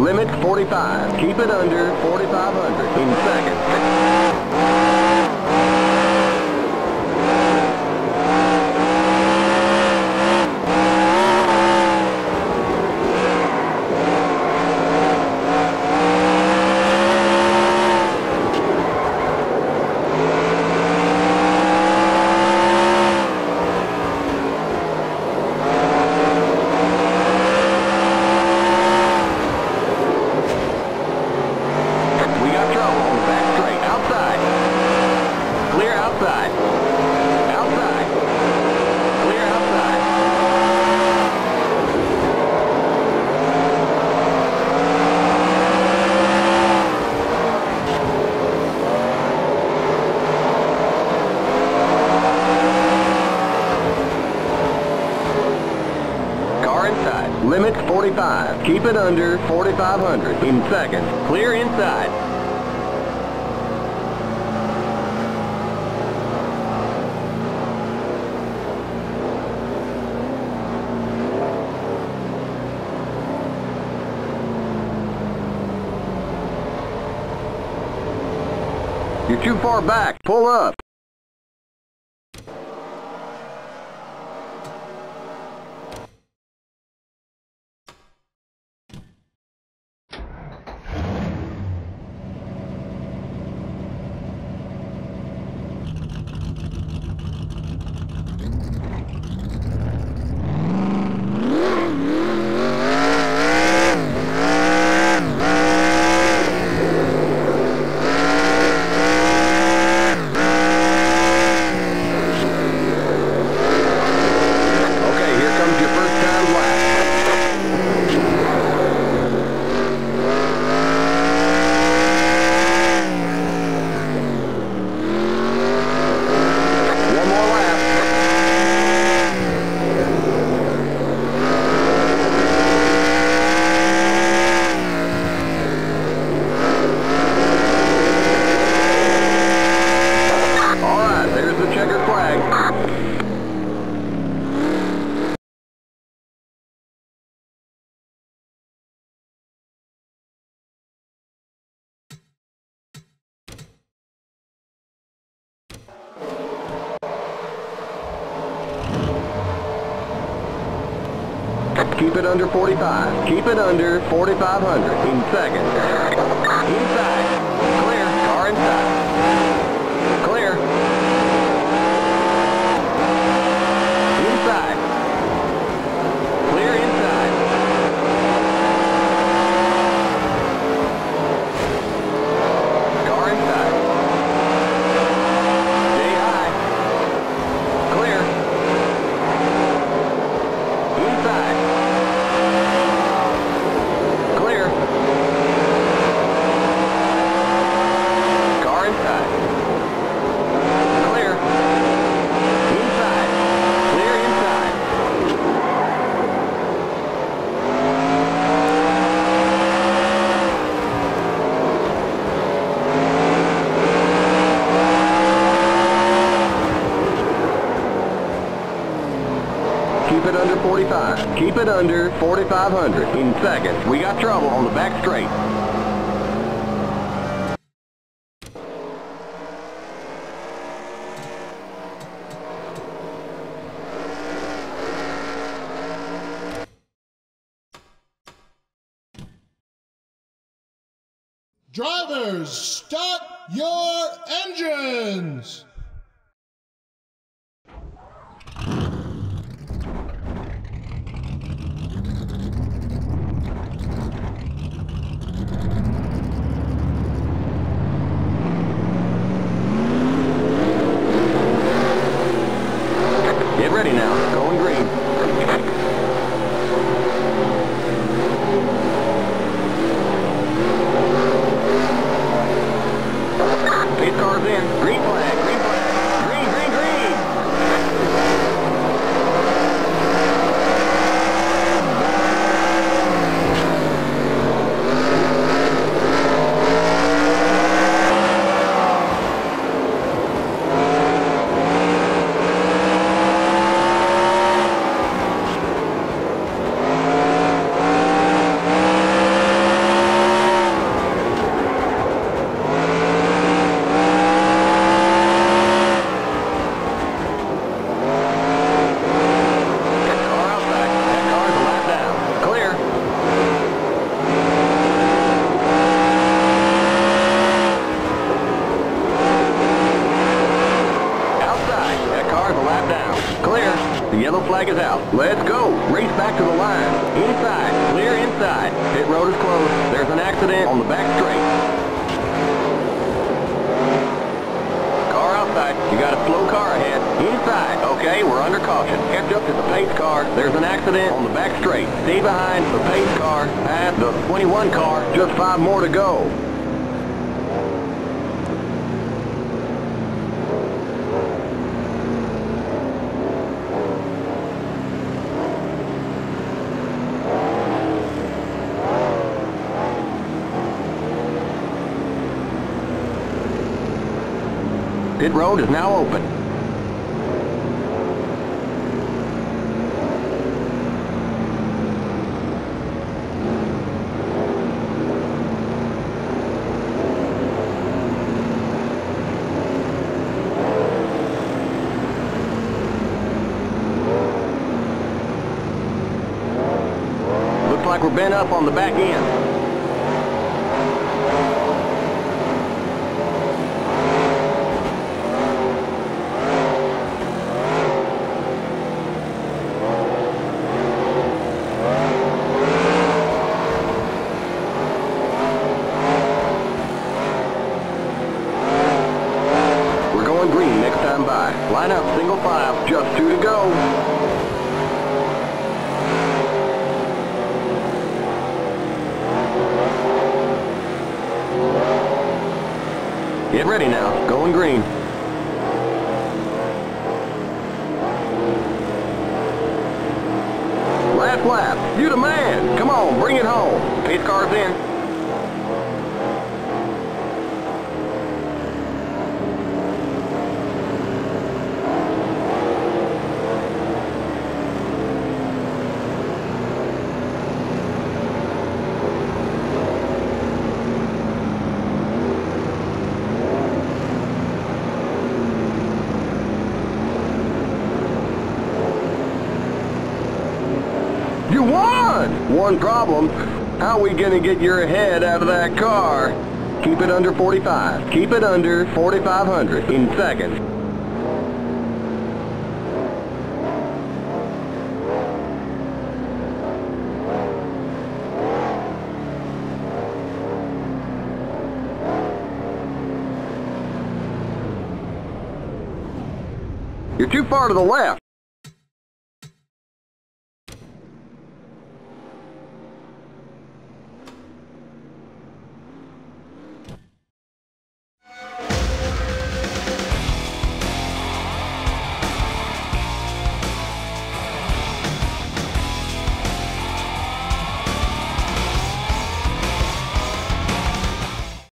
Limit 45. Keep it under 4,500 in seconds. We got trouble on the back straight. Outside. Clear outside. Outside. Clear outside. Car inside. Limit 45. Keep it under 4,500 in seconds. Clear inside. You're too far back. Pull up. Okay, here comes your first time lap. One more lap. All right, there's the checkered flag. Keep it under 45. Keep it under 4,500 in seconds. Inside. Clear. Car inside. Clear. Inside. Clear inside. Car inside. Stay high. Clear. Inside. Clear. Car inside. Clear. Inside. Clear inside. Keep it under 45. Keep it under 4,500 in seconds. We got trouble on the back straight. Drivers, start your engines! Get ready now. Going green. Cars in. Green flag. Flag is out. Let's go. Race back to the line. Inside. Clear inside. Pit road is closed. There's an accident on the back straight. Car outside. You got a slow car ahead. Inside. Okay, we're under caution. Catch up to the pace car. There's an accident on the back straight. Stay behind the pace car. Past the 21 car. Just five more to go. Pit road is now open. Looks like we're bent up on the back end. We're going green next time by. Line up, single file, just two to go. Get ready now, going green. Last lap, you the man. Come on, bring it home. Pace car's in. You won! One problem. How are we gonna get your head out of that car? Keep it under 45. Keep it under 4,500 in seconds. You're too far to the left.